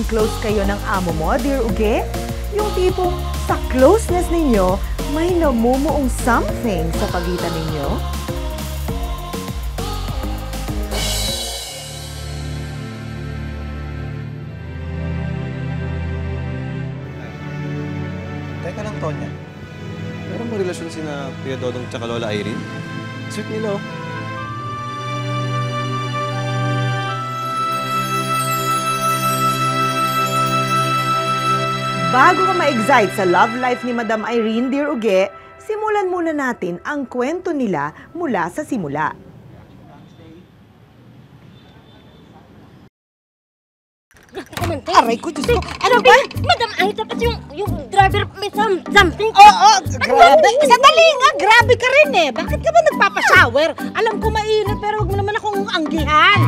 maging close kayo ng amo mo, dear Uge? Yung tipong sa closeness ninyo, may namumuong something sa pagitan ninyo? Teka lang, Tonya. Meron mo relasyon si na Kuya Dodong tsaka Lola Irene? Sweet nila, oh. Bago ka ma-excite sa love life ni Madam Irene, dear Uge, simulan muna natin ang kwento nila mula sa simula. Aray ko, Diyos ko. Ano ba? Madam, ay, dapat yung, yung driver may some, something. Oo, oh, grabe. Sandali nga, grabe ka rin eh. Bakit ka ba nagpapashower? Alam ko mainit pero huwag mo naman akong anggihan.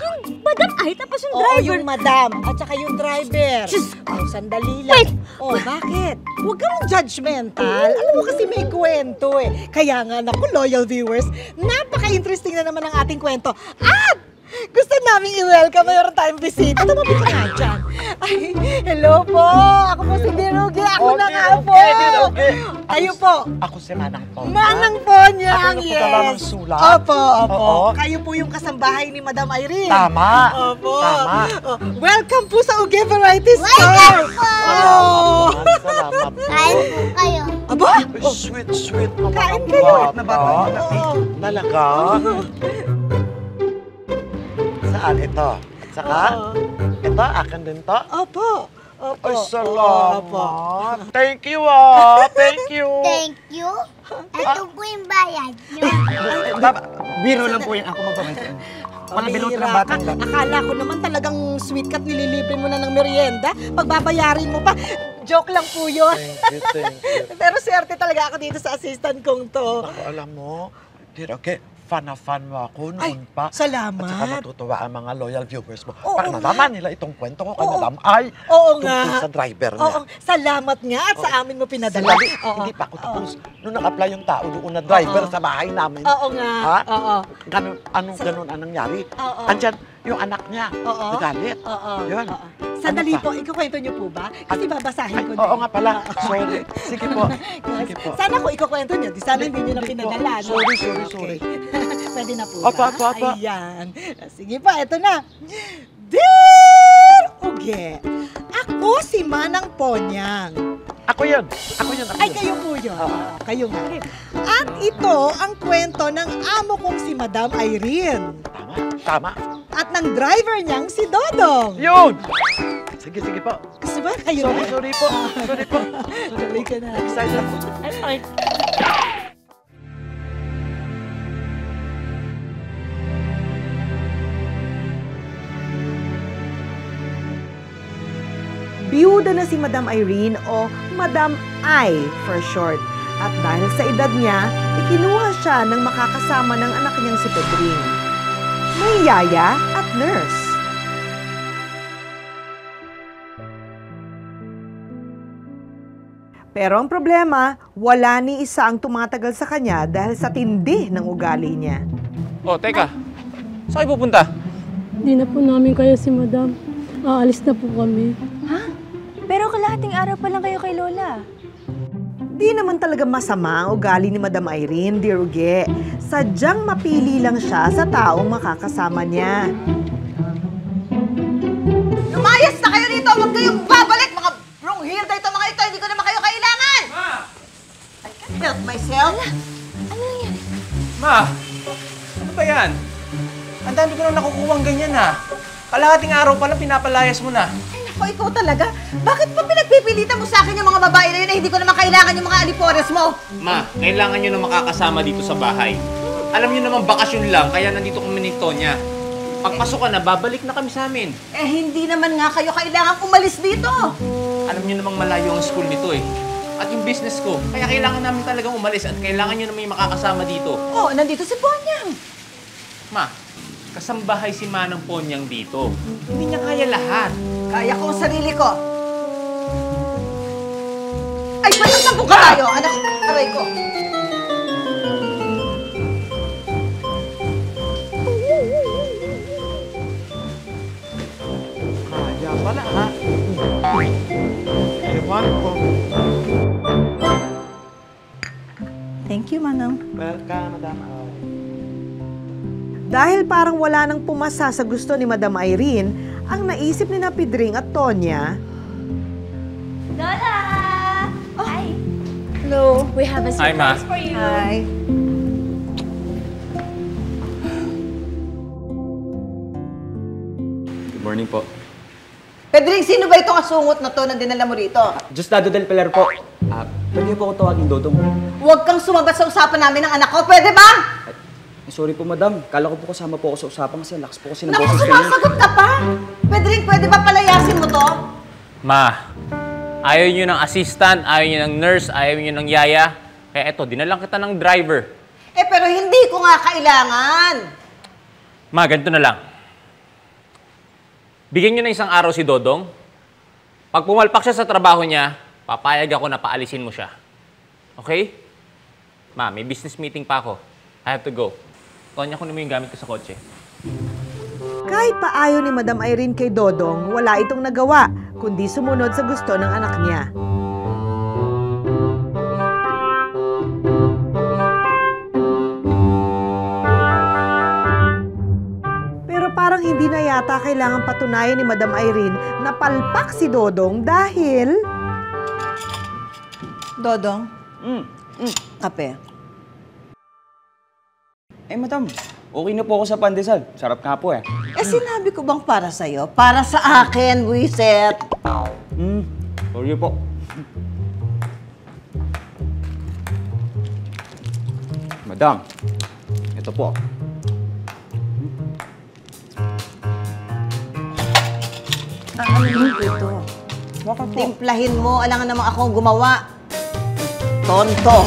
Yung madam, ay, tapos yung Oo, driver. yung madam at saka yung driver. Diyos Oh, sandali lang. Wait. Oh, bakit? Huwag ka mong judgmental. Alam mo kasi may kwento eh. Kaya nga, naku, loyal viewers, napaka-interesting na naman ang ating kwento. At gusto namin i-welcome. Mayroon tayong bisita. Tumabi ka nga dyan. Ay, hello po. Ako po si Dirugi. Ako Oh, na nga po. Dirugi. Kayo po. Ako si Manang po. Manang po niya. Ako yung nagpadala ng sulat. Opo, opo. Oo. Kayo po yung kasambahay ni Madam Irene. Tama. Opo. Tama. Oh, welcome po sa Uge Variety Store. Welcome po. Oh. Salamat, salamat po. Kain po kayo. Aba? Sweet, sweet Kain kayo. bata. Oo. Talaga? Saan ito? Saka? Oo. Ito, akin din to? Opo. Opo. Ay, Opo. salamat. Thank you, ah. Thank you. Thank you. Ito po yung bayad nyo. Biro lang po yan ako magpapantay. Walang binuto ng Pambihira batang ka. lang. Akala ko naman talagang sweet kat nililibre mo na ng merienda. Pagbabayarin mo pa. Joke lang po yun. Thank you, thank you. Pero swerte talaga ako dito sa assistant kong to. Ako, alam mo, dear, okay, fan na fan mo ako Ay, noon pa. salamat. At saka natutuwa ang mga loyal viewers mo. Oo Pag nga. nalaman nila itong kwento ko kay. Madam Ay, Oo tungkol nga. sa driver niya. Oo, salamat nga at sa amin mo pinadala. Sinabi, Oo. hindi pa ako tapos. Nung nag-apply yung tao doon na driver Oo. sa bahay namin. Oo nga. Ha? Oo. Ganun, anong ganun ang nangyari? Oo. Andyan, yung anak niya, Oo. nagalit. Oo. Yun. Oo. Sandali Ano pa? po, ikukwento niyo po ba? Kasi babasahin Ay, ko oo din. nga pala. Oo. Sorry. Sige po. Sige po. Sana ko ikukwento niyo. Di sana hindi niyo na po. pinadala. no? Sorry, sorry, sorry. Okay. Pwede na po Apa, ba? apa, apa. Ayan. Sige pa, eto na. Dear Uge, ako si Manang Ponyang. Ako yun. Ako yun. Ako Ay, yun. kayo po yun. Oo. Kayo nga. At ito ang kwento ng amo kong si Madam Irene. Tama. Tama. At ng driver niyang si Dodong. Yun! Sige, sige po. Gusto ba kayo Sorry, na? sorry po. Sorry po. Tuloy ka na. Excited ako. Ay, Biyuda na si Madam Irene o Madam I for short. At dahil sa edad niya, ikinuha siya ng makakasama ng anak niyang si Pedring. May yaya at nurse. Pero ang problema, wala ni isa ang tumatagal sa kanya dahil sa tindi ng ugali niya. Oh, teka. Saan kayo pupunta? Hindi na po namin kaya si madam. Aalis na po kami. Kalahating araw pa lang kayo kay Lola. Di naman talaga masama ang ugali ni Madam Irene, dear Uge. Sadyang mapili lang siya sa taong makakasama niya. Lumayas na kayo dito! Huwag kayong babalik! Mga wrong here na ito mga ito! Hindi ko naman kayo kailangan! I can't help myself! Ma! Ano ba yan? Ang dami ko nang nakukuwang ganyan ha. Kalahating araw pa lang pinapalayas mo na. Ay, naku, ikaw talaga! Bakit pa pinagpipilitan mo sa akin yung mga babae na yun na hindi ko naman kailangan yung mga alipores mo? Ma, kailangan nyo na makakasama dito sa bahay. Alam nyo naman bakasyon lang, kaya nandito kami ni Tonya. Pagpasok ka na, babalik na kami sa amin. Eh, hindi naman nga kayo kailangan umalis dito! Alam nyo namang malayo ang school nito eh. At yung business ko, kaya kailangan namin talagang umalis at kailangan nyo na may makakasama dito. Oh, nandito si Ponyang! Ma, kasambahay si Manang Ponyang dito. Hindi niya kaya lahat. Kaya ko ang sarili ko. Ay, ba't sabog ka tayo? Anak, aray ko. Kaya pala, ha? Ewan ko. Thank you, Manang. Welcome, Madam Awe. Dahil parang wala nang pumasa sa gusto ni Madam Irene, ang naisip ni na Pedring at Tonya, Lola! Hi! Hello. We have a Hi, Ma. surprise for you. Hi. Good morning po. Pedring, sino ba itong asungot na to na dinala mo rito? Justado del Pilar po. Ah, pwede po ako tawagin Dodong. Huwag kang sumabat sa usapan namin ng anak ko, pwede ba? Ay, sorry po, madam. Kala ko po kasama po ako sa usapan kasi lakas po kasi ng Naku, boses kanina. sumasagot ka pa! Pedring, pwede ba palayasin mo to? Ma, ayaw nyo ng assistant, ayaw nyo ng nurse, ayaw nyo ng yaya. Kaya eto, dinalang kita ng driver. Eh, pero hindi ko nga kailangan. Ma, ganito na lang. Bigyan nyo na isang araw si Dodong. Pag pumalpak siya sa trabaho niya, papayag ako na paalisin mo siya. Okay? Ma, may business meeting pa ako. I have to go. Tonya, kunin mo yung gamit ko sa kotse. kahit paayo ni Madam Irene kay Dodong, wala itong nagawa, kundi sumunod sa gusto ng anak niya. Pero parang hindi na yata kailangan patunayan ni Madam Irene na palpak si Dodong dahil... Dodong, Mm. kape. Eh, madam. Okay na po ako sa pandesal. Sarap nga po eh. Eh, sinabi ko bang para sa'yo? Para sa akin, Wiset. Mm. Sorry po. Madam, ito po. Ano yun dito? Bakit po? Timplahin mo, alangan namang ako ang gumawa. Tonto.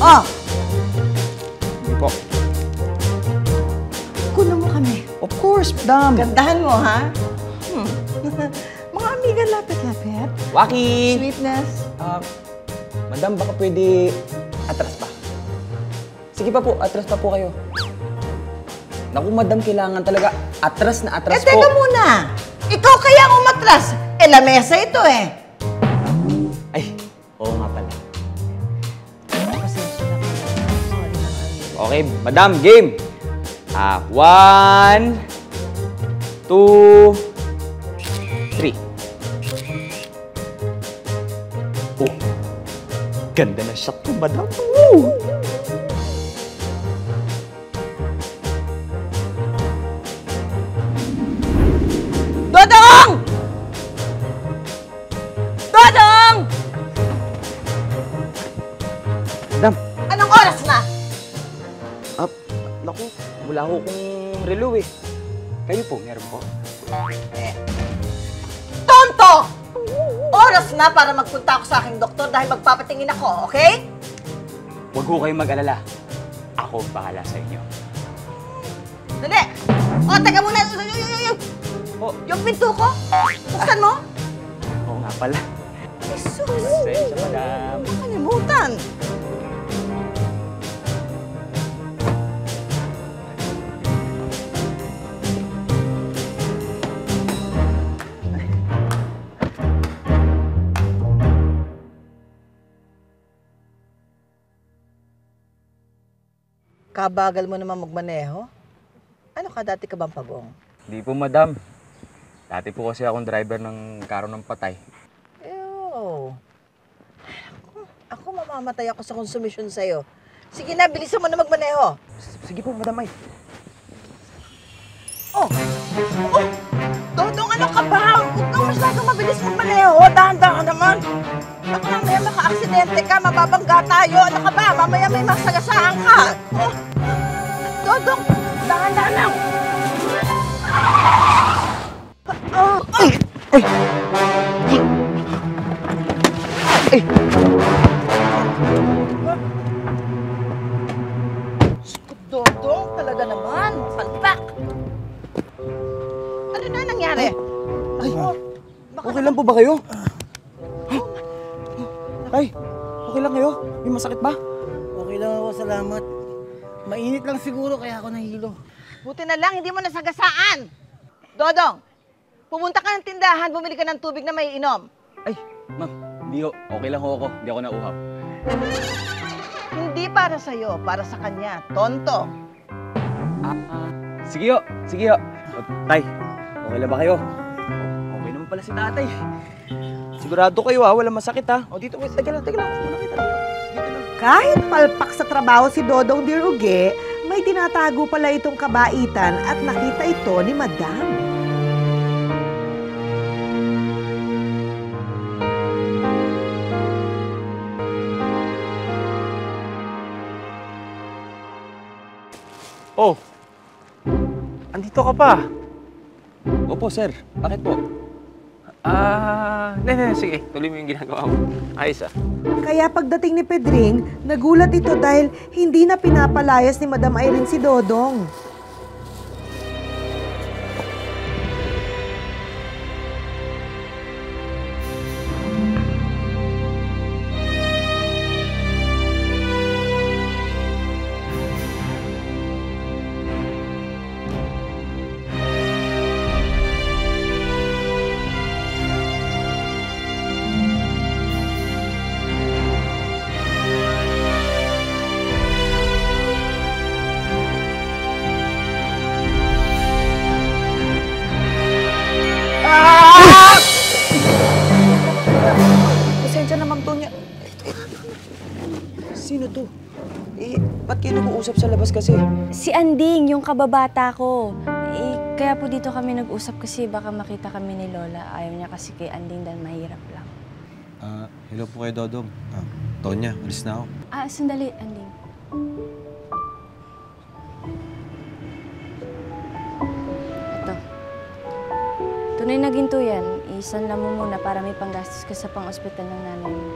Oh, course, madam. Gandahan mo, ha? Hmm. Mga amiga lapit-lapit. Waki! Sweetness. Ah, madam, baka pwede atras pa. Sige pa po, atras pa po kayo. Naku, madam, kailangan talaga atras na atras eh, po. teka muna. Ikaw kaya ang umatras. Eh, lamesa ito eh. Ay, oo nga pala. Okay, madam, game! Ah, one, two, three. Oh, ganda na shot to, madam. Woo! Dahil magpapatingin ako, okay? Huwag ko kayong mag-alala. Ako ang bahala sa inyo. Dali! O, teka muna. Y- y- y- y- Oh, Yung pinto ko? Buksan mo? oo nga pala. Jesus! Pasensya, madam. Nakalimutan. Kabagal mo naman magmaneho. Ano ka, dati ka bang pagong? Hindi po, madam. Dati po kasi akong driver ng karo ng patay. Ew. Ako, ako mamamatay ako sa konsumisyon sa'yo. Sige na, bilisan mo na magmaneho. Sige po, madam ay. Oh! Oh! Dodong, ano ka ba? Huwag kang masyadong mabilis magmaneho. Dahan-dahan naman. Baka mamaya maka-aksidente ka, mababangga tayo. Ano ka ba? Mamaya may masagasaan ka. Oh! Dodong, dahan-dahan lang. Oh! Ay! Dodong, talaga naman. Palpak. Ano na nangyari? Ay, Baka okay lang po ba kayo? Ay, okay lang kayo? May masakit ba? Okay lang ako, salamat. Mainit lang siguro kaya ako nahilo. Buti na lang, hindi mo nasagasaan. Dodong, pumunta ka ng tindahan, bumili ka ng tubig na may inom. Ay, ma'am, hindi ho. Okay lang ho ako. Hindi ako nauhaw. Hindi para sa'yo, para sa kanya. Tonto. Sige ho, sige ho. O, tay, okay lang ba kayo? Okay naman pala si tatay. Sigurado kayo ha, walang masakit ha. O dito, wait, teka lang, teka lang. Muna kita dito. Dito lang. Kahit palpak sa trabaho si Dodong Diruge, may tinatago pala itong kabaitan at nakita ito ni Madam. Oh, andito ka pa. Opo, sir. Bakit po? Ah, hindi, hindi, sige. Tuloy mo yung ginagawa mo. Ayos ah. Kaya pagdating ni Pedring, nagulat ito dahil hindi na pinapalayas ni Madam Irene si Dodong. Nag-uusap sa labas kasi? Si Anding, yung kababata ko. Eh, kaya po dito kami nag-usap kasi baka makita kami ni Lola. Ayaw niya kasi kay Anding dahil mahirap lang. Ah, hello po kay Dodong. Ah, Tonya, alis na ako. Ah, sandali, Anding. Ito. Tunay na ginto yan. Isan lang mo muna para may panggastos ka sa pang-ospital ng nanay mo.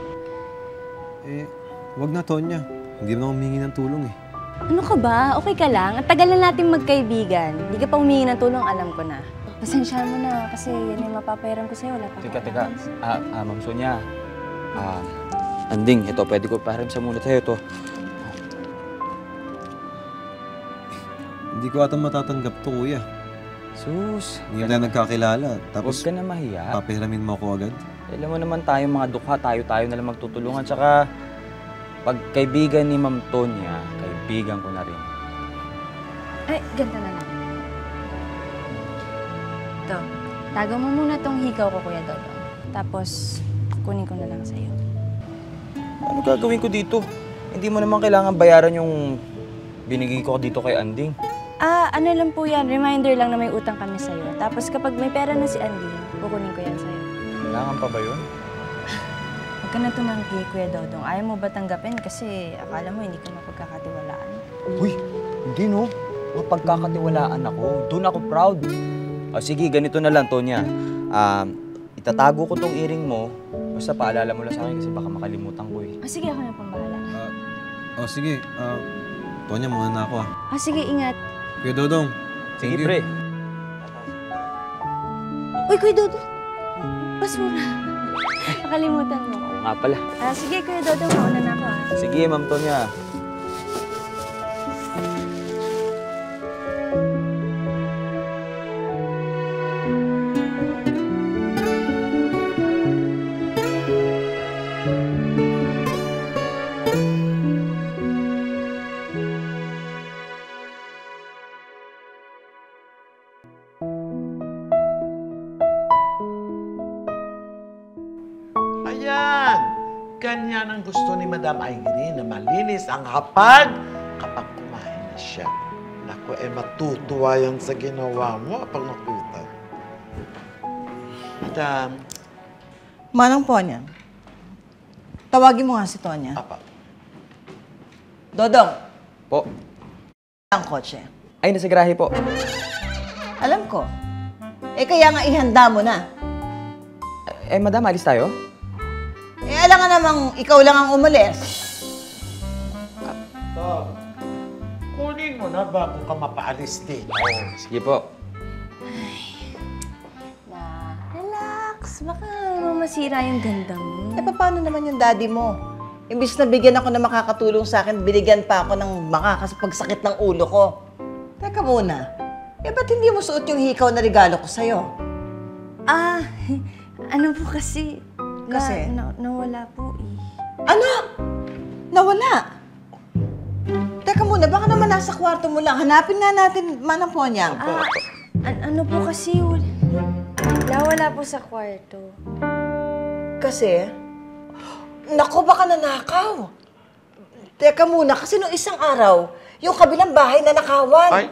Eh, wag na Tonya. Hindi mo na humingi ng tulong eh. Ano ka ba? Okay ka lang? Ang tagal na natin magkaibigan. Hindi ka pa humingi ng tulong, alam ko na. Pasensyahan mo na kasi yan yung mapapairam ko sa'yo. Wala pa Teka, teka. Ah, ah Ma'am Sonia. Ah, Anding, ito, pwede ko parim sa muna sa'yo to. Hindi ko ata matatanggap to, kuya. Sus, Hindi na nagkakilala. huwag Tapos, ka na mahiya. papahiramin mo ako agad. Alam mo naman tayo mga dukha, tayo-tayo na lang magtutulungan. Tsaka, pag kaibigan ni Ma'am Tonya, kaibigan ko na rin. Ay, ganda na lang. Ito, tago mo muna tong higaw ko, Kuya Dodong. Tapos, kunin ko na lang sa'yo. Ano gagawin ko dito? Hindi mo naman kailangan bayaran yung binigay ko dito kay Anding. Ah, ano lang po yan, reminder lang na may utang kami sa'yo. Tapos kapag may pera na si Andy, kukunin ko yan sa'yo. Kailangan pa ba yun? Huwag ka na tumanggi, Kuya Dodong. Ayaw mo ba tanggapin kasi akala mo hindi ko mapagkakatiwalaan. Uy, hindi no. Mapagkakatiwalaan ako. Doon ako proud. O sige, ganito na lang, Tonya. Um, itatago ko tong earring mo. Basta paalala mo lang sa akin kasi baka makalimutan ko eh. Ah, sige, ako na pong bahala. Oh, sige. Ah, Tonya, muna na ako ah. Ah, sige, ingat. Kuya Dodong. Sige, you. pre. Uy, Kuya Dodong! Basura. Nakalimutan mo. Oo nga pala. Ah, sige, Kuya Dodong, mauna na ako ah. Sige, Ma'am Tonya. Hapag kapag kumain na siya. Naku, eh matutuwa yan sa ginawa mo pag nakita. Madam, Manang Ponya, tawagin mo nga si Tonya. apa, Dodong, Po. ang kotse. Ay, nasa garahe po. Alam ko. Eh kaya nga ihanda mo na. Eh, madam, alis tayo? Eh alam nga namang ikaw lang ang umalis. Na bago ka mapaalis dito. Sige po. Na, relax. Baka masira yung ganda mo. Eh paano naman yung daddy mo? Imbis na bigyan ako na makakatulong sa akin, binigyan pa ako ng makakapagsakit ng ulo ko. Teka muna, eh ba't hindi mo suot yung hikaw na regalo ko sa'yo? Ah, ano po kasi? Kasi? Na, na, nawala po eh. Ano? Nawala? Nasa kwarto mo lang. Hanapin nga natin Manang Ponyang. Ah, an- ano po kasi, wala, wala, wala po sa kwarto. Kasi, naku, baka nanakaw. Teka muna, kasi nung isang araw, yung kabilang bahay na nakawan. Ay.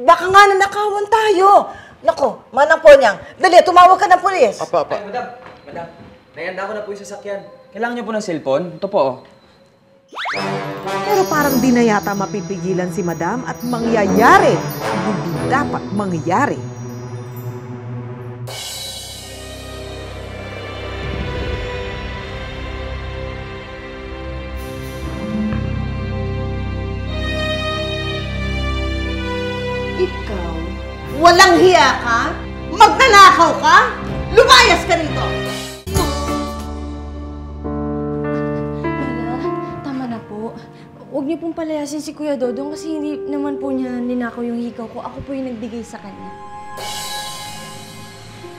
Baka nga nanakawan tayo. Naku, Manang Ponyang, dali, tumawag ka ng pulis. Apa, apa. madam, madam, nahihanda ko na po yung sasakyan. Kailangan niyo po ng cellphone? Ito po, oh. Pero parang di na yata mapipigilan si Madam at mangyayari ang hindi dapat mangyari. Ikaw, walang hiya ka? Magnanakaw ka? Lumayas ka rito! Huwag niyo pong palayasin si Kuya Dodong kasi hindi naman po niya ninakaw yung hikaw ko. Ako po yung nagbigay sa kanya.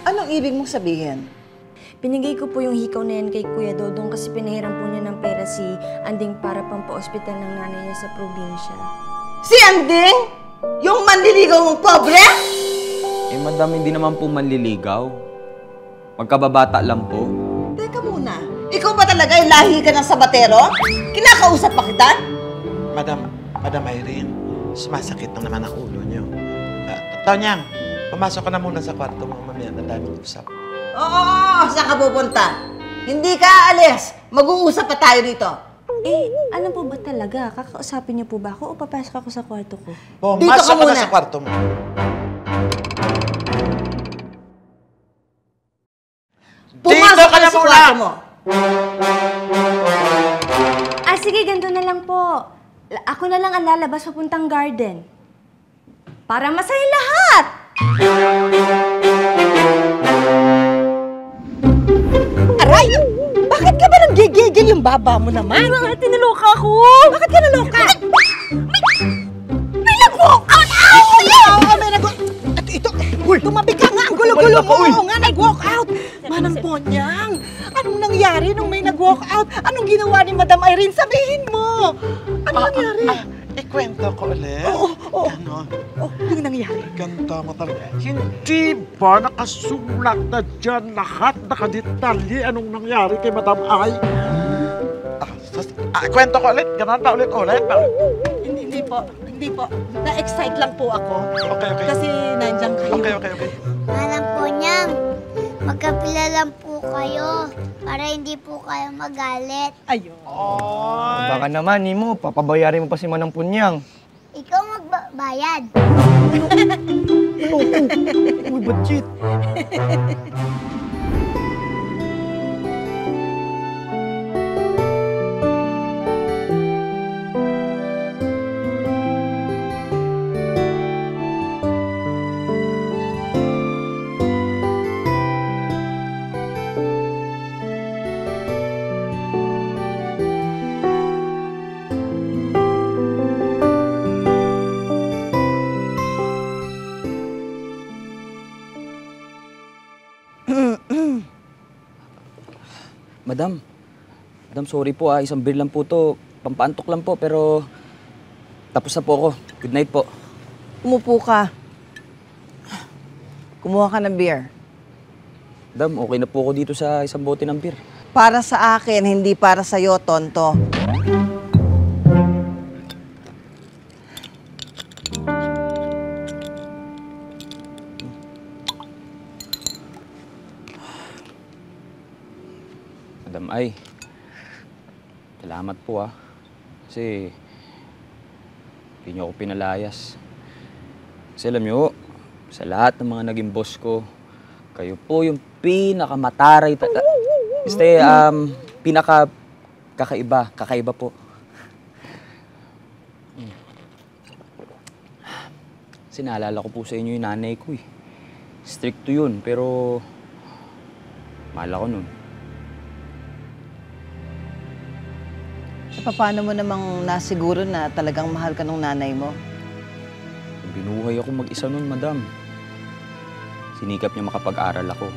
Anong ibig mong sabihin? Binigay ko po yung hikaw na yan kay Kuya Dodong kasi pinahiram po niya ng pera si Anding para pang pa-ospital ng nanay niya sa probinsya. Si Anding? Yung manliligaw mong pobre? Eh, madam, hindi naman po manliligaw. Magkababata lang po. Teka muna, ikaw ba talaga yung lahi ka ng sabatero? Kinakausap pa kita? Madam, Madam Irene, sumasakit na naman ang ulo niyo. Uh, Tonyang, pumasok ka na muna sa kwarto mo. Mamaya na tayo mag-usap. Oo, saan ka pupunta? Hindi ka aalis. Mag-uusap pa tayo dito. Eh, ano po ba talaga? Kakausapin niyo po ba ako o papasok ako sa kwarto ko? Dito ka Pumasok ka, na muna. sa kwarto mo. Pumasok ka na na sa muna! kwarto mo. Ah, sige, ganito na lang po. Ako na lang ang lalabas papuntang garden. Para masaya lahat! Aray! Bakit ka ba nang gigigil yung baba mo naman? Bakit tinaloka ako? Bakit ka naloka? May nag-walk out! Oo, oo, may nag At ito, tumabi ka nga, ang gulo-gulo mo. Oo nga, nag-walk out. Manang Ponyang, anong nangyari nung may nag-walk out? Anong ginawa ni Madam Irene? Sabihin mo. Ano nangyari? Ah, ikwento ko ulit. Oo, oo. Ganon. Oh, yung nangyari. Ganda mo talaga. Hindi ba nakasulat na dyan lahat nakadetalye anong nangyari kay Madam Ay? Ah, sas- ah, kwento ko ulit. Ganon pa ulit ulit. Pa. Hindi, hindi po. Hindi po. Na-excite lang po ako. Okay, okay. Kasi nandiyan kayo. Okay, okay, okay. Alam po niyang, magkapila lang po kayo para hindi po kayo magalit. Ayun. Baka naman, Nimo, papabayarin mo pa si Manang Punyang. Ikaw magbayad. Uy, budget. madam, sorry po ah. Isang beer lang po to. Pampaantok lang po, pero tapos na po ako. Good night po. Umupo ka. Kumuha ka ng beer. Madam, okay na po ako dito sa isang bote ng beer. Para sa akin, hindi para sa'yo, tonto. Po ah. Kasi hindi niyo ako pinalayas. Kasi alam niyo, sa lahat ng mga naging boss ko, kayo po yung pinakamataray. Ta- este, um, pinaka kakaiba, kakaiba po. Kasi naalala ko po sa inyo yung nanay ko eh. Stricto yun, pero mahal ako nun. Paano mo namang nasiguro na talagang mahal ka ng nanay mo? Binuhay ako mag-isa nun, madam. Sinikap niya makapag-aral ako.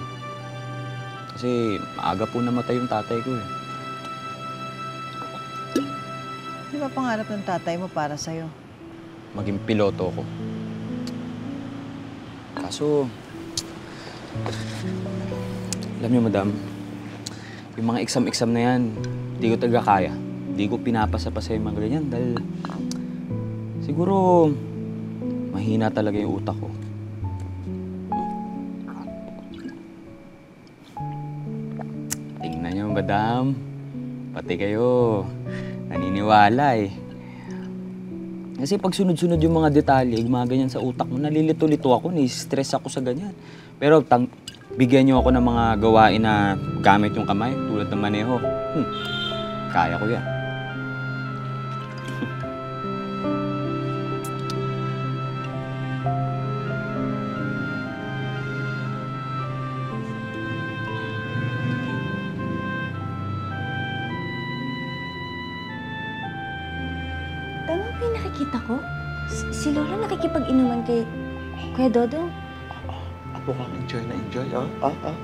Kasi maaga po namatay yung tatay ko eh. Di ba pangarap ng tatay mo para sa'yo? maging piloto ko. Kaso, alam niyo, madam, yung mga exam-exam na yan, hindi ko talaga kaya. Hindi ko pinapasa pa sa yung mga ganyan dahil siguro mahina talaga yung utak ko. Tingnan niyo, madam. Pati kayo, naniniwala eh. Kasi pag sunod-sunod yung mga detalye, yung mga ganyan sa utak mo, nalilito-lito ako, ni-stress ako sa ganyan. Pero tang bigyan niyo ako ng mga gawain na gamit yung kamay, tulad ng maneho. Hmm, kaya ko yan. Dodong. Ako kang enjoy na enjoy, oh. Ah, ah.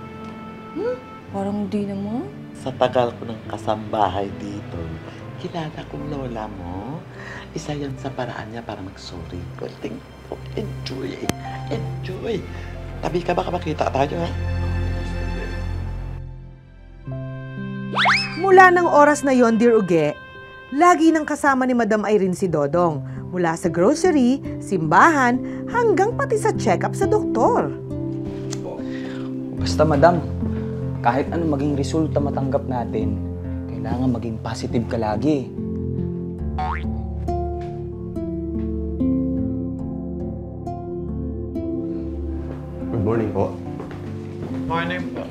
Hmm? Parang di naman. Sa tagal ko ng kasambahay dito, kilala kong lola mo. Isa yan sa paraan niya para mag-sorry. Konting oh, enjoy, enjoy. Tabi ka baka makita tayo, ha? Mula ng oras na yon, Dear Uge, lagi nang kasama ni Madam Irene si Dodong. Mula sa grocery, simbahan, hanggang pati sa check-up sa doktor. Basta madam, kahit anong maging resulta matanggap natin, kailangan maging positive ka lagi. Good morning po. Morning po.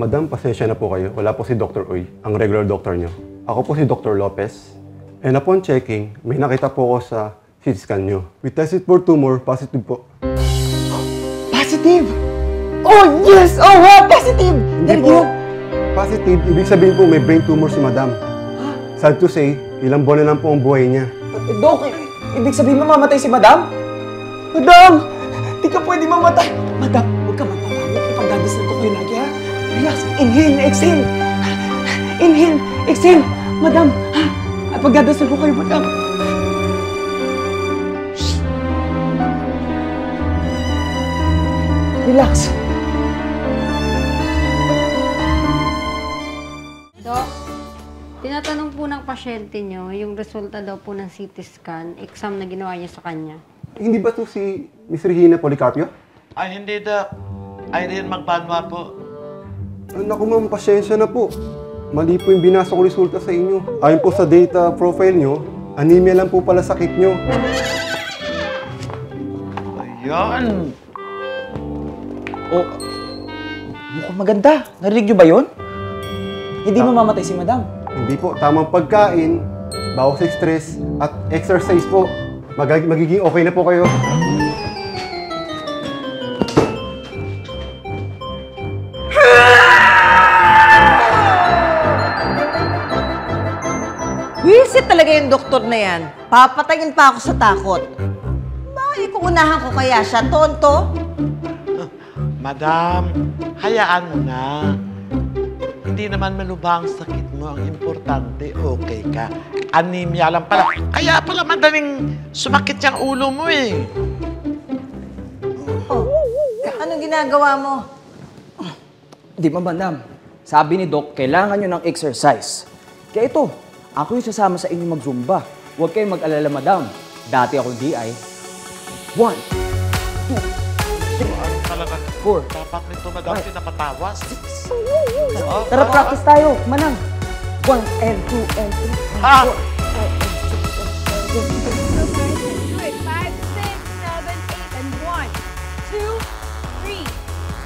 Madam, pasensya na po kayo. Wala po si Dr. Uy, ang regular doctor niyo. Ako po si Dr. Lopez. And upon checking, may nakita po ako sa CT scan niyo. We tested for tumor, positive po. Positive! Oh, yes! Oh, wow! Positive! Hindi po. Positive, ibig sabihin po may brain tumor si Madam. Sad to say, ilang buwan na lang po ang buhay niya. Dok, i- ibig sabihin mamamatay si Madam? Madam! Di ka pwede mamatay! Madam, huwag ka magpapanik. Ipagdadasal ko kayo lagi, ha? Relax. Inhale exhale. Inhale, exhale. Madam, ha? Ipagdadasal ko kayo. Shh. Relax. Dok, tinatanong po ng pasyente nyo yung resulta daw po ng CT scan, exam na ginawa niya sa kanya. Hindi ba to si Miss Regina Policarpio? Ay, hindi, Doc. Irene Magbanwa po. Naku ma'am, pasyensya na po. Mali po yung binasa ko resulta sa inyo. Ayon po sa data profile nyo, anemia lang po pala sakit nyo. Ayun. Oh, mukhang maganda. Narinig niyo ba yun? Hindi mamamatay si Madam. Hindi po, tamang pagkain, bawas sa stress, at exercise po. Mag- magiging okay na po kayo. Talaga yung doktor na yan. Papatayin pa ako sa takot. Bakit kung unahan ko kaya siya, tonto? Madam, hayaan mo na. Hindi naman malubha ang sakit mo. Ang importante, okay ka. Anemia lang pala. Kaya pala madaling sumakit yung ulo mo eh. Oh, anong ginagawa mo? Di ba, Madam? Sabi ni Doc, kailangan nyo ng exercise. Kaya ito, ako yung sasama sa inyo mag-zumba. Huwag kayong mag-alala, Madam. Dati ako DI. One, Ano talaga? Four. Dapat nito, madam, pinapatawas. Oh, Tara, practice tayo, Manang. One, and two, and three. and Ah! four. Five, six, seven, eight, and one, two, three,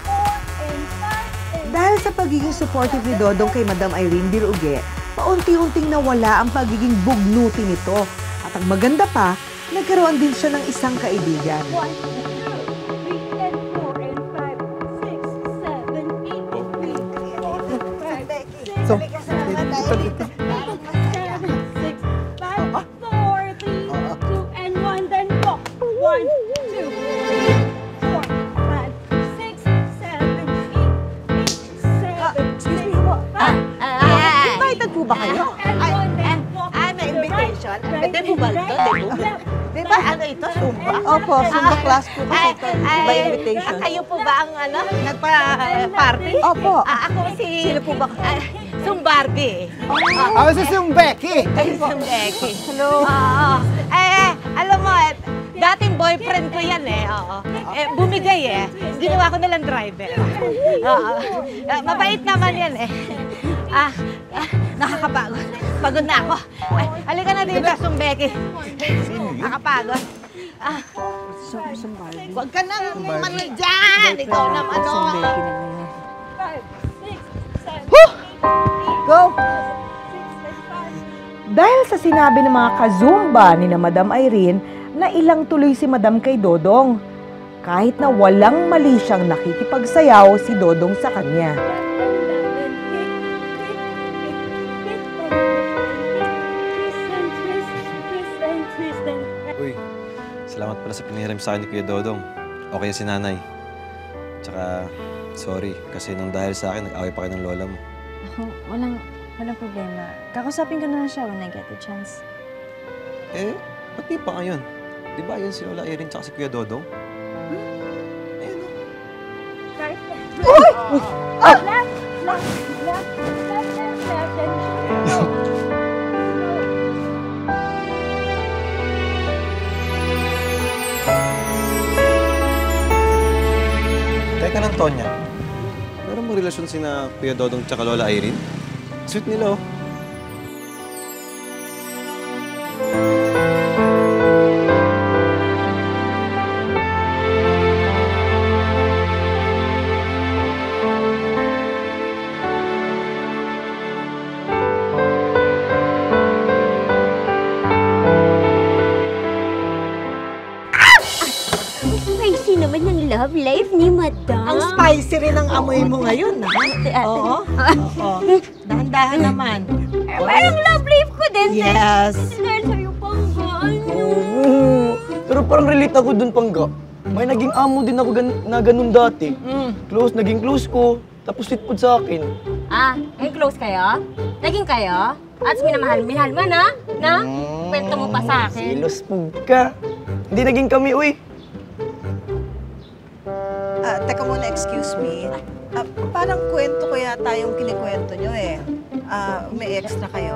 four, and five, and Dahil sa pagiging supportive ni Dodong kay Madam Irene Biruge, paunti-unting nawala ang pagiging bugnuti nito. At ang maganda pa, nagkaroon din siya ng isang kaibigan. three, competition? Pwede bumalik to, di ba? Di ba ano ito, Zumba? Opo, Zumba class po kasi Ay, ito. ay, By invitation. ah, Kayo po ba ang ano, nagpa-party? Opo. Ah, ako si... Sino po ba? Zumbarbi. Ako si Sumbeki. Ay, Zumbeki. Hello. Oo. Eh, alam mo, eh, dating boyfriend ko yan eh. Oo. Eh, bumigay eh. Ginawa ko nalang driver. Oo. Eh, mabait naman yan eh. Ah, ah, nakakapagod. Pagod na ako. Ay, halika na dito, Sumbeki. Nakakapagod. Ah, Huwag ka na umano dyan. Ikaw naman, ano. Go! Dahil sa sinabi ng mga kazumba ni na Madam Irene na ilang tuloy si Madam kay Dodong. Kahit na walang mali siyang nakikipagsayaw si Dodong sa kanya. Pala sa pinihiram sa akin ni Kuya Dodong. Okay si nanay. Tsaka, sorry, kasi nang dahil sa akin, nag-away pa kayo ng lola mo. Ako, walang, walang problema. Kakusapin ko na lang siya when I get the chance. Eh, ba't di pa ngayon? Di ba yun si Lola Erin tsaka si Kuya Dodong? Meron mo relasyon si na Kuya Dodong tsaka Lola Irene? Sweet nila, oh. Amoy mo ngayon, ha? Oo. Oo. Dahan-dahan naman. Parang love life ko din. Yes. Dahil sa'yo pangga. Oo. Pero parang relate ako dun, Pangga. May naging amo din ako gan- na ganun dati. Close, naging close ko. Tapos food sa akin. Ah, naging close kayo? Naging kayo? At minamahal-minahal mo na? Na? Kwento mo pa sa akin. Silos ka. Hindi naging kami, uy. Ah, teka muna, excuse me. Ah, parang kwento ko yata yung kinikwento nyo eh. Ah, may extra kayo.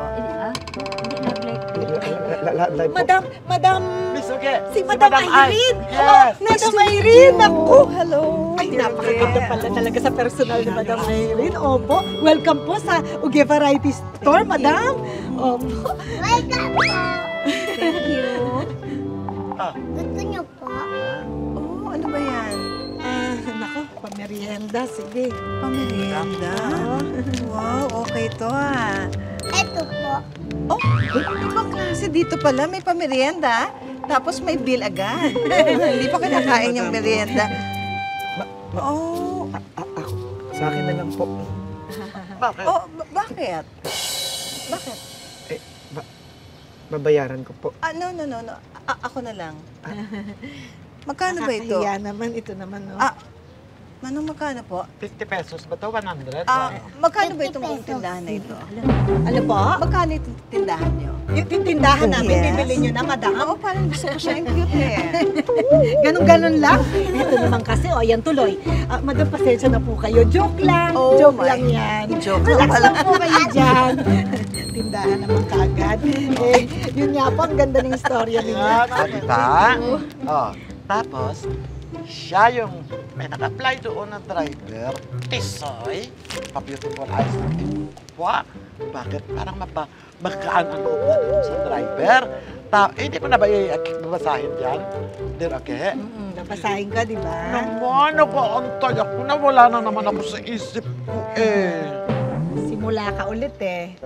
Madam, Madam... Misuke, Si si Madam. Irene! Yes. Oh, Madam Irene! Ako, hello! Ay, napakaganda pala talaga sa personal ni Madam Irene. Opo, welcome po sa Uge Variety Store, Madam. Opo. Welcome po. Thank you. Gusto pamerienda, sige. Pamerienda? Wow, okay to ah. Eto po. Oh, ibang klase dito pala. May pamerienda. Tapos may bill agad. Hindi pa kinakain yung merienda. Oh, Sa akin na lang po. bakit? Oh, ba- bakit? Bakit? Eh, ba- babayaran ko po. Ah, no, no, no, no. A- ako na lang. Magkano ba ito? Nakakahiya naman, ito naman, no? Ah, Manong magkano po? 50 pesos ba to? 100? Ah, magkano ba itong tindahan na ito? Ano po? Magkano itong tindahan nyo? Yung tindahan namin, Yes. bibili nyo na, madam. Oo, parang gusto ko siya. Ang cute eh. Ganon-ganon lang. Ito naman kasi, o, yan tuloy. Ah, madam, pasensya na po kayo. Joke lang. Oh Joke lang yan. Joke lang Relax pala. lang po kayo dyan. Tindahan naman kagad. Eh, yun nga po, ang ganda ng istorya ninyo. Yan, o, diba? Oh, tapos, siya yung may nag-apply doon na driver, Tisoy, pa-beautiful eyes. Wow, bakit parang maba magkaan ang loob na doon sa driver? Ta eh, hindi mo na ba i-babasahin yan? Dear okay? Mm, nabasahin ka, di ba? Naman, nabaantay ako na wala na naman ako sa isip ko eh. Simula ka ulit eh.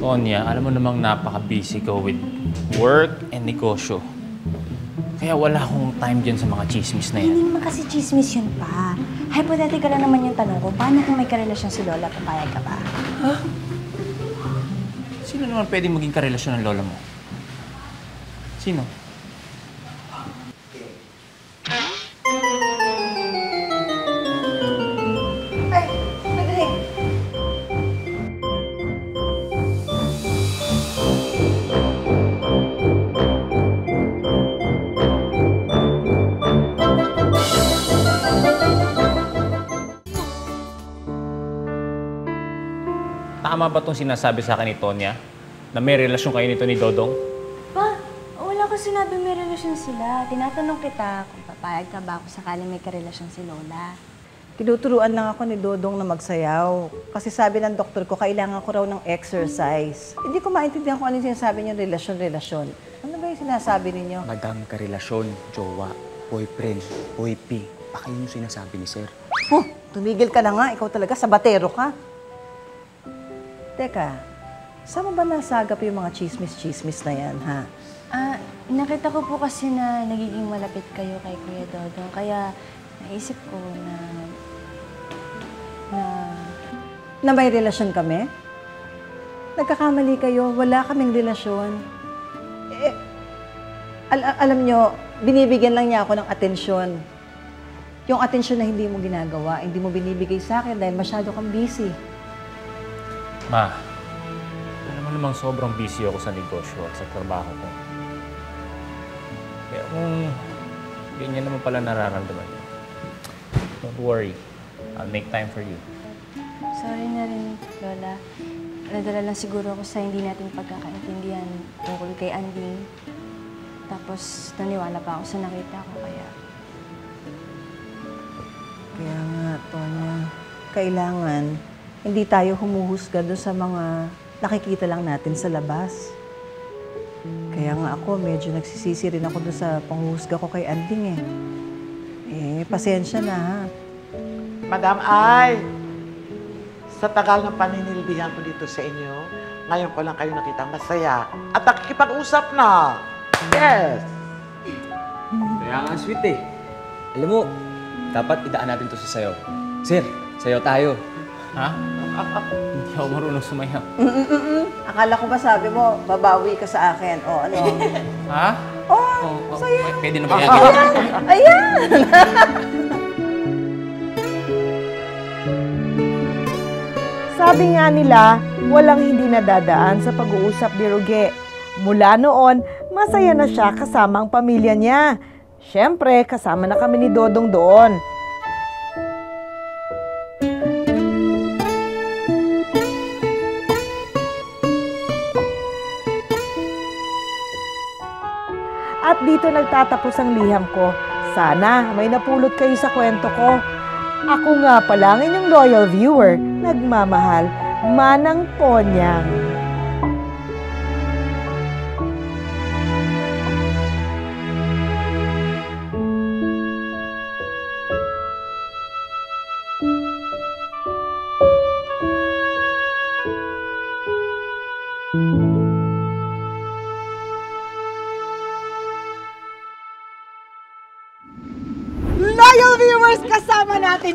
Tonya, alam mo namang napaka-busy ko with work and negosyo. Kaya wala akong time dyan sa mga chismis na yan. Hindi naman kasi chismis yun pa. Hypothetical lang naman yung tanong ko, paano kung may karelasyon si Lola, papayag ka ba? Sino naman pwedeng maging karelasyon ng lola mo? Sino? Tama ba itong sinasabi sa akin ni Tonya? Na may relasyon kayo nito ni Dodong? Pa, wala ko sinabi may relasyon sila. Tinatanong kita kung papayag ka ba ako sakaling may karelasyon si Lola. Tinuturuan lang ako ni Dodong na magsayaw. Kasi sabi ng doktor ko, kailangan ko raw ng exercise. Hindi ko maintindihan kung ano yung sinasabi niyo, relasyon-relasyon. Ano ba yung sinasabi ninyo? Madam karelasyon, jowa, boyfriend, boypi. Baka yun yung sinasabi ni sir. Huh, tumigil ka na nga. Ikaw talaga, sabatero ka. Teka, saan mo ba nasagap yung mga chismis-chismis na yan, ha? Ah, nakita ko po kasi na nagiging malapit kayo kay Kuya Dodong. Kaya naisip ko na... na... Na may relasyon kami? Nagkakamali kayo, wala kaming relasyon. Eh, al- alam nyo, binibigyan lang niya ako ng atensyon. Yung atensyon na hindi mo ginagawa, hindi mo binibigay sa akin dahil masyado kang busy. Ma, alam mo namang sobrang busy ako sa negosyo at sa trabaho ko. Kaya kung ganyan naman pala nararamdaman niyo, don't worry. I'll make time for you. Sorry na rin, Lola. Nadala lang siguro ako sa hindi natin pagkakaintindihan tungkol kay Anding. Tapos naniwala pa ako sa nakita ko kaya... Kaya nga, Tonya, kailangan hindi tayo humuhusga doon sa mga nakikita lang natin sa labas. Kaya nga ako, medyo nagsisisi rin ako doon sa panghuhusga ko kay Anding eh. Eh, pasensya na ha. Madam Ay, sa tagal ng paninilbihan ko dito sa inyo, ngayon ko lang kayo nakita masaya at nakikipag-usap na. Yes! Kaya nga sweet eh. Alam mo, dapat idaan natin to sa sayo. Sir, sayo tayo. Ha? Hindi ako marunong sumayaw. Mm-mm-mm. Akala ko ba sabi mo, babawi ka sa akin. O ano? Ha? Oh, oh, saya. Pwede na ba yan? Ayan! Sabi nga nila, walang hindi nadadaan sa pag-uusap ni Ruge. Mula noon, masaya na siya kasama ang pamilya niya. Siyempre, kasama na kami ni Dodong doon. At dito nagtatapos ang liham ko. Sana may napulot kayo sa kwento ko. Ako nga pala ang inyong loyal viewer, nagmamahal, Manang Ponyang.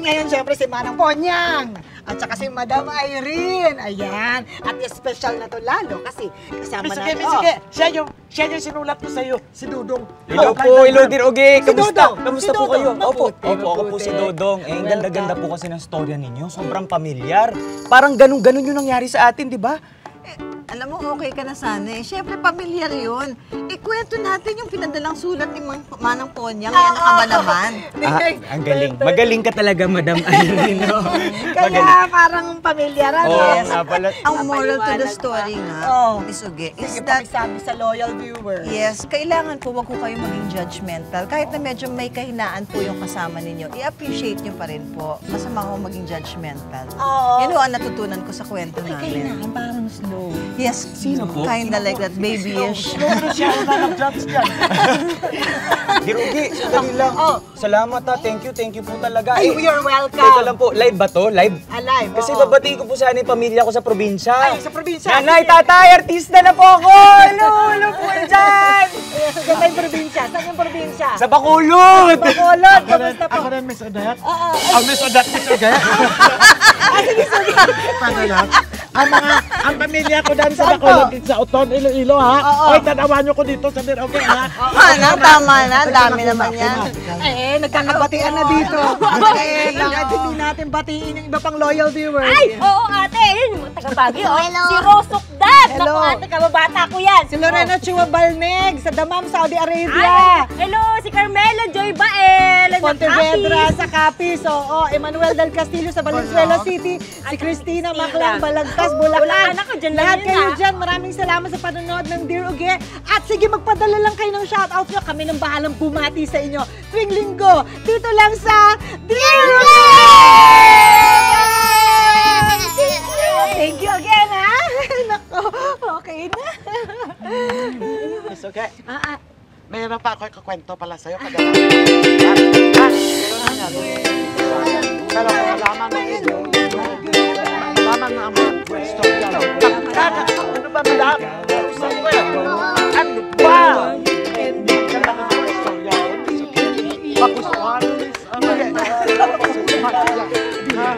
Ngayon syempre si Manang Ponyang. At saka si Madam Irene. Ayan. At special na to lalo kasi kasama Sige, natin. sige. Siya yung, siya yung sinulat ko sa'yo, si Dudong. Hello Oh, po, hello. Dir Oge. Si Kamusta? Dodong, Kamusta si po kayo? Opo, opo, ako po si Dodong. Eh, ang ganda-ganda po kasi ng storya ninyo. Sobrang pamilyar. Parang ganun-ganun yung nangyari sa atin, di ba? Alam mo, okay ka na sana eh. Siyempre, pamilyar yun. Ikwento natin yung pinadalang sulat ni Mang- Manang Ponyang. Yan kaba naman. Ah, ang galing. Magaling ka talaga, Madam Irene. no? Kaya parang pamilyar. ano? Oo, nga pala. Ang moral to the story nga, Oh. Miss Uge, is Sige, that pakisabi sa loyal viewers. Yes, kailangan po wag ko kayo maging judgmental. Kahit na medyo may kahinaan po yung kasama ninyo, i-appreciate nyo pa rin po. Masama ko maging judgmental. Oo. Yun ho ang natutunan ko sa kwento namin. Kailangan parang slow. Yes, Sino po? Kinda like that, babyish. Siya ang dyan. Lang. Salamat ha. Thank you, thank you po talaga. Ay, Eh, you're welcome. Teka lang po, live ba to? Live? Alive. Kasi oo. babatiin ko po sana yung pamilya ko sa probinsya. Ay, sa probinsya. Nanay, tatay, artista na po ako! Hello, hello po dyan! Saan yung probinsya? Saan yung probinsya? Sa Bacolod! Bacolod. Kamusta po? ako rin, Miss Odette. Oo. Ah, Miss Odette, Miss Odette. Paano lang? Ang mga, ang pamilya ko dyan sa? Bacolod, sa Uton, Iloilo, ha? Oo. Oy, tanawan nyo ko dito sa Dir, okay, ha? Tama na, tama na. Ang dami naman yan. Eh, nagkakabatian na dito. eh, hindi natin batiin yung iba pang loyal viewers? Ay, oo ate, yun yung mga taga Baguio. oh. Hello. Si Rosokdan. Hello. Naku ate, kababata ko yan. Si Lorena Chua Balneg sa Damam, Saudi Ay, Arabia. hello, si Carmela Joy Bael. Pontevedra sa Capiz, oo. Emmanuel del Castillo sa Valenzuela City. Si Christina Maclang, Balagtas, Bulacan. Bulacan ako, dyan lang Lahat yun, kayo ah. dyan. Maraming salamat sa panonood ng Dear Uge. At sige, magpadala lang kayo ng shoutout nyo. Kami nang bahalang bumati sa inyo. Tuwing linggo, dito lang sa Dear Uge! Thank you again, ha? Nako, okay na. It's okay. Ah, ah. Mayroon pa ako ikakwento pala sa'yo. Kaya ha? Ha? Pero kung malaman mo ito, Mama nga mo gusto yan. Kakana, ko yan. Ano ba? Hindi ka lang ang gusto yan. Pakusuhan. Ano yan? Pakusuhan yan. Ha?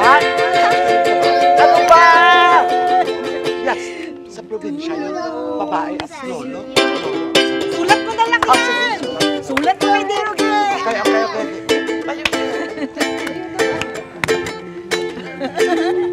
Ha? Ano ba? Yes, sa probinsya yun, babae at. Sulat mo na lang yan! Sulat mo, hindi, Roger! Okay, okay, okay. Ayun. Yeah.